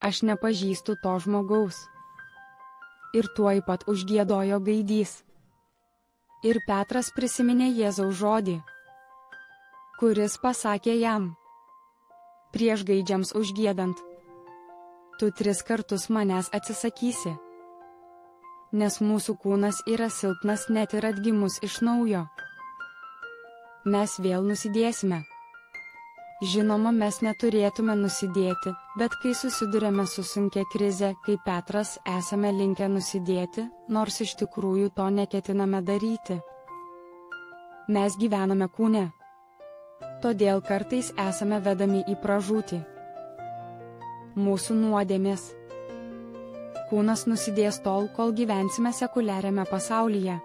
aš nepažįstu to žmogaus. Ir tuoj pat užgėdojo gaidys. Ir Petras prisiminė Jėzaus žodį, kuris pasakė jam, prieš gaidžiams užgėdant, tu tris kartus manęs atsisakysi. Nes mūsų kūnas yra silpnas net ir atgimus iš naujo. Mes vėl nusidėsime. Žinoma, mes neturėtume nusidėti, bet kai susidurėme su sunkia krize, kaip Petras, esame linkę nusidėti, nors iš tikrųjų to neketiname daryti. Mes gyvename kūne. Todėl kartais esame vedami į pražūtį. Mūsų nuodėmės. Kūnas nusidės tol, kol gyvensime sekuliariame pasaulyje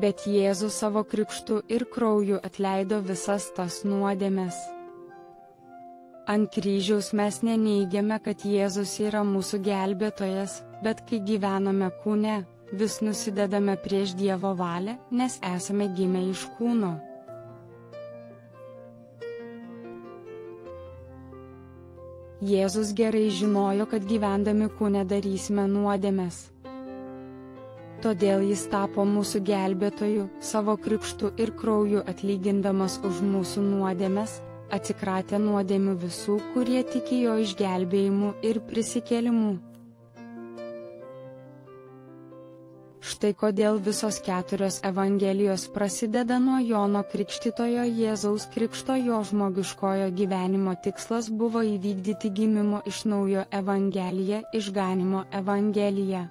bet Jėzus savo krikštu ir krauju atleido visas tas nuodėmes. Ant kryžiaus mes neneigiame, kad Jėzus yra mūsų gelbėtojas, bet kai gyvename kūne, vis nusidedame prieš Dievo valią, nes esame gimę iš kūno. Jėzus gerai žinojo, kad gyvendami kūne darysime nuodėmes. Todėl jis tapo mūsų gelbėtoju, savo krikštu ir krauju atlygindamas už mūsų nuodėmes, atsikratė nuodėmių visų, kurie tikėjo išgelbėjimu ir prisikėlimu. Štai kodėl visos keturios Evangelijos prasideda nuo Jono Krikštitojo Jėzaus Krikšto jo žmogiškojo gyvenimo tikslas buvo įvykdyti gimimo iš naujo Evangeliją, išganimo Evangeliją.